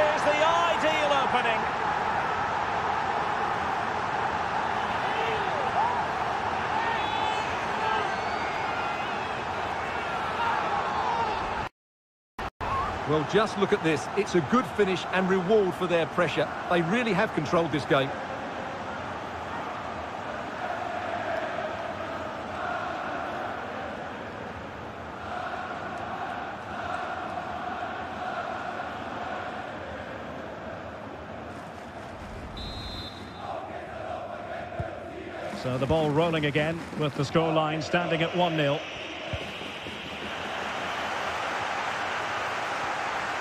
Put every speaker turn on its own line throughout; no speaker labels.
Is the ideal opening.
Well, just look at this. It's a good finish and reward for their pressure. They really have controlled this game.
So the ball rolling again with the scoreline standing at 1-0.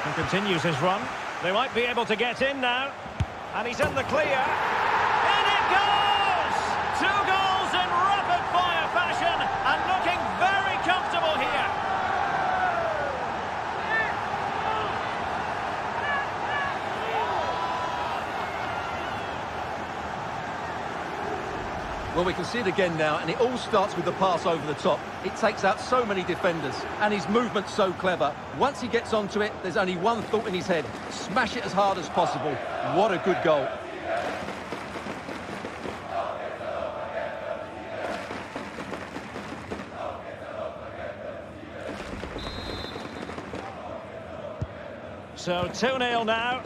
And continues his run. They might be able to get in now. And he's in the clear. In it goes! Two goals
Well, we can see it again now, and it all starts with the pass over the top. It takes out so many defenders, and his movement's so clever. Once he gets onto it, there's only one thought in his head. Smash it as hard as possible. What a good goal.
So 2-0 now.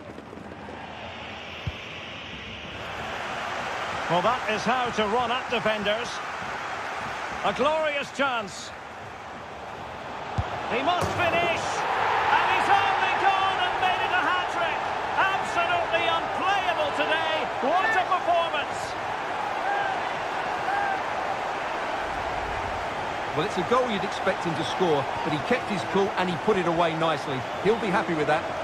Well, that is how to run at defenders. A glorious chance. He must finish. And he's only gone and made it a hat-trick. Absolutely unplayable today. What a performance.
Well, it's a goal you'd expect him to score, but he kept his cool and he put it away nicely. He'll be happy with that.